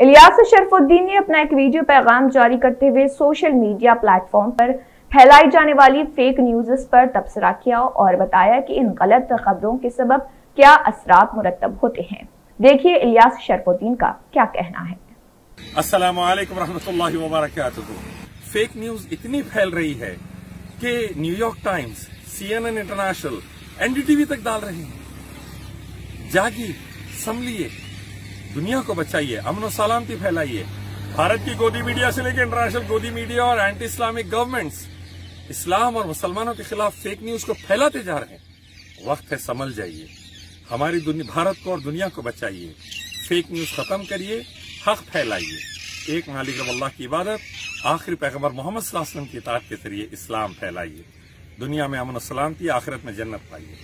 इलियास शरफुद्दीन ने अपना एक वीडियो पैगाम जारी करते हुए सोशल मीडिया प्लेटफॉर्म पर फैलाई जाने वाली फेक न्यूज़ पर तबसरा किया और बताया कि इन गलत खबरों के सबब क्या असरात मुरतब होते हैं। देखिए इलियास शरफुद्दीन का क्या कहना है। फेक न्यूज़ इतनी फैल रही है कि New York times CNN international NDTV तक डाल रहे हैं। जागी, संभलिए। दुनिया को बचाइए, अमन सलामती फैलाइए। भारत की गोदी मीडिया से लेकर इंटरनेशनल गोदी मीडिया और एंटी इस्लामिक गवर्नमेंट्स इस्लाम और मुसलमानों के खिलाफ फेक न्यूज़ को फैलाते जा रहे हैं। वक्त है समझ जाइए। हमारी भारत को और दुनिया को बचाइए। फेक न्यूज़ खत्म करिए, हक फैलाइए। एक मालिक अल्लाह की इबादत, आखिरी पैगंबर मोहम्मद की इतात के ज़रिए इस्लाम फैलाइए। दुनिया में अमन सलामती, आखिरत में जन्नत पाइए।